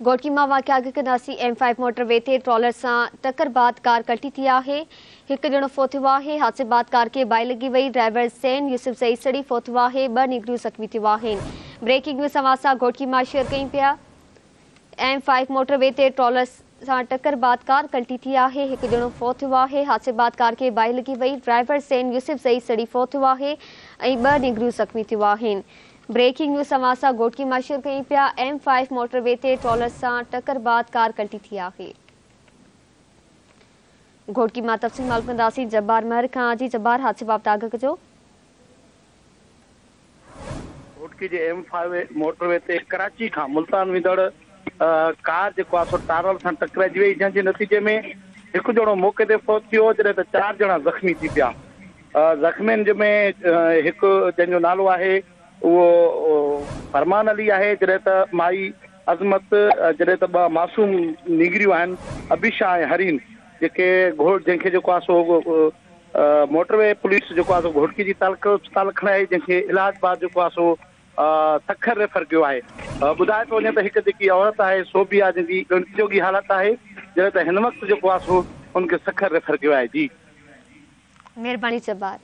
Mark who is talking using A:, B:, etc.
A: घोटकी माँ वाक़िया कंदासीं एम फाइव मोटरवे ते ट्रॉलर सां टकर बाद कार कल्टी थी आहे। हिकु ॼणो फोथियो आहे, हादसे बाद कार खे बाहि लॻी वई ड्राइवर सैन यूसुफ सई सड़ी फोथियो आहे, ॿ निगरियूं ज़ख़्मी थियो ब्रेकिंग न्यूज़ घोटकी माँ शेयर कयूं पिया। एम फाइव मोटरवे ते ट्रॉलर सां टकर बाद कार कल्टी थी आहे, हिकु ॼणो फोथियो आहे, हादसे बाद कार खे बाहि लॻी वई ड्राइवर सैन यूसुफ सई सड़ी फोथियो आहे, ऐं ॿ निगरियूं ज़ख़्मी थियो सां घोटकी माँ शेयर कयूं पिया एम फाइव मोटरवे ते ट्रॉलर सां टकर बाद कार कल्टी थी आहे घोटकी माँ तफ़सील मालूम कंदासीं जब्बार महर खां जी, जब्बार हादसे बाबति आगाह कजो।
B: घोटकी जे एम फाइव मोटरवे ते कराची खां मुल्तान वेंदड़ कार जेको आहे सो टारल सां टकराइजी वई, जंहिंजे नतीजे में हिकु ॼणो मौक़े ते फ़ौत थियो, जॾहिं त चारि ॼणा ज़ख़्मी थी पिया। ज़ख़्मियुनि में हिकु जंहिंजो नालो आहे उहो फरमान अली आहे, जॾहिं त माई अज़मत जॾहिं त ॿ मासूम निगरियूं आहिनि अबिशा ऐं हरीन, जेके घोट, जंहिंखे जेको आहे सो मोटरवे पुलिस जेको आहे सो, घोटकी जी तालक अस्पताल खणाए जंहिंखे इलाज बाद जेको आहे सो तखर रेफर कयो आहे। ॿुधाए थो वञे त हिकु जेकी औरत आहे सो बि आहे, जंहिंजी ॻणती जोगी हालत आहे, जॾहिं त हिन वक़्तु जेको आहे सो हुनखे सखर रेफर कयो आहे। जी।
A: महिरबानी जब्बार